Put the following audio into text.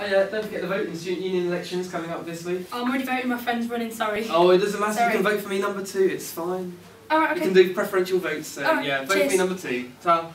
Oh yeah, don't forget the vote voting. Student union elections coming up this week. Oh, I'm already voting. My friend's running. Sorry. Oh, it doesn't matter. Sorry. You can vote for me number two. It's fine. All right. Okay. You can do preferential votes. So right, yeah, vote for me number two. Ta.